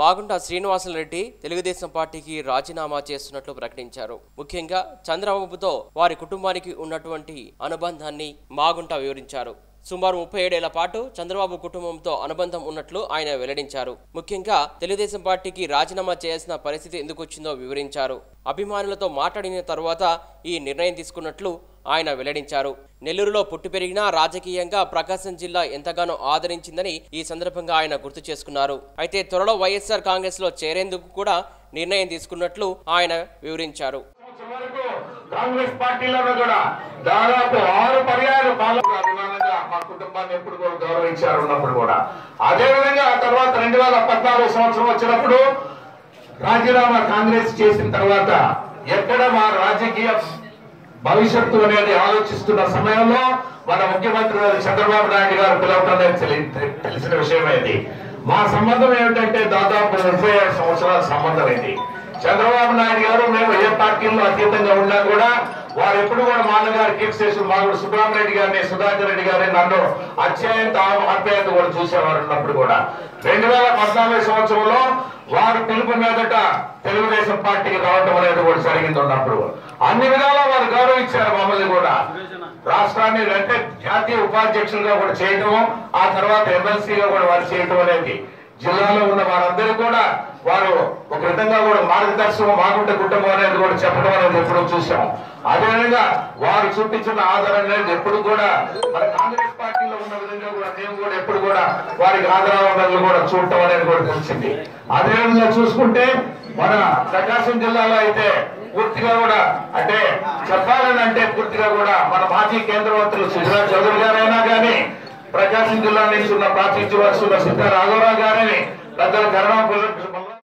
మాగుంట శ్రీనివాసరెడ్డి తెలుగుదేశం పార్టీకి రాజీనామా చేస్తున్నట్లు ప్రకటించారు. ముఖ్యంగా చంద్రబాబుతో వారి కుటుంబానికి ఉన్నటువంటి అనుబంధాన్ని మాగుంట వివరించారు. సుమారు ముప్పై ఏడేళ్ళ పాటు చంద్రబాబు కుటుంబంతో అనుబంధం ఉన్నట్లు ఆయన వెల్లడించారు. ముఖ్యంగా తెలుగుదేశం పార్టీకి రాజీనామా చేయాల్సిన పరిస్థితి ఎందుకు వచ్చిందో వివరించారు. అభిమానులతో మాట్లాడిన తరువాత ఈ నిర్ణయం తీసుకున్నట్లు ఆయన వెల్లడించారు. నెల్లూరులో పుట్టి పెరిగినా రాజకీయంగా ప్రకాశం జిల్లా ఎంతగానో ఆదరించిందని ఈ సందర్భంగా ఆయన గుర్తు చేసుకున్నారు. అయితే త్వరలో వైఎస్ఆర్ కాంగ్రెస్లో చేరేందుకు కూడా నిర్ణయం తీసుకున్నట్లు ఆయన వివరించారు. కాంగ్రెస్ పార్టీలోనూ కూడా దాదాపు ఆరు పర్యాలు కుటుంబాన్ని ఎప్పుడు కూడా గౌరవించారు ఉన్నప్పుడు కూడా. అదే విధంగా ఆ తర్వాత రెండు వేల పద్నాలుగు సంవత్సరం వచ్చినప్పుడు రాజీనామా కాంగ్రెస్ చేసిన తర్వాత ఎక్కడ మా రాజకీయ భవిష్యత్తు అనేది ఆలోచిస్తున్న సమయంలో మన ముఖ్యమంత్రి చంద్రబాబు నాయుడు గారు పిలవటం తెలిసిన విషయం తెలిసిన విషయమైంది. మా సంబంధం ఏమిటంటే దాదాపు ముప్పై ఏడు సంవత్సరాల సంబంధం ఇది. చంద్రబాబు నాయుడు గారు మేము ఏ పార్టీలో అతీతంగా ఉన్నా కూడా వారు ఎప్పుడు కూడా మా అన్నగారు కీప్ చేసి మాగుడు సుబ్రహ్మరెడ్డి గారిని సుధాకర్ రెడ్డి గారిని నన్ను అత్యంత ఆప్యాయత కూడా చూసేవారు ఉన్నప్పుడు కూడా. రెండు వేల పద్నాలుగు సంవత్సరంలో వారు పిలుపు మీదట తెలుగుదేశం పార్టీకి రావటం అనేది కూడా జరిగింది ఉన్నప్పుడు. అన్ని విధాలా వారు గౌరవించారు మమ్మల్ని కూడా. రాష్ట్రాన్ని అంటే జాతీయ ఉపాధ్యక్షులుగా కూడా చేయటం ఆ తర్వాత ఎమ్మెల్సీగా కూడా వారు చేయటం అనేది జిల్లాలో ఉన్న వారందరూ కూడా వారు ఒక విధంగా కూడా మార్గదర్శకం మాగుంట కుటుంబం అనేది కూడా చెప్పడం అనేది ఎప్పుడూ చూసాం అదేవిధంగా వారు చూపించిన ఆధారం అనేది ఎప్పుడు కూడా మన కాంగ్రెస్ పార్టీలో ఉన్న విధంగా కూడా మేము కూడా ఎప్పుడు కూడా వారికి ఆదరాలను కూడా చూడటం అనేది కూడా తెలిసింది. అదేవిధంగా చూసుకుంటే మన ప్రకాశం జిల్లాలో అయితే పూర్తిగా కూడా అంటే చెప్పాలని అంటే పూర్తిగా కూడా మన మాజీ కేంద్ర మంత్రులు సుజనా చౌదరి గారైనా కానీ జిల్లా నుంచి ఉన్న ప్రాతినిధ్యం వస్తున్న సిద్ధ రాఘవరావు గారిని పెద్దల కరుణాపురం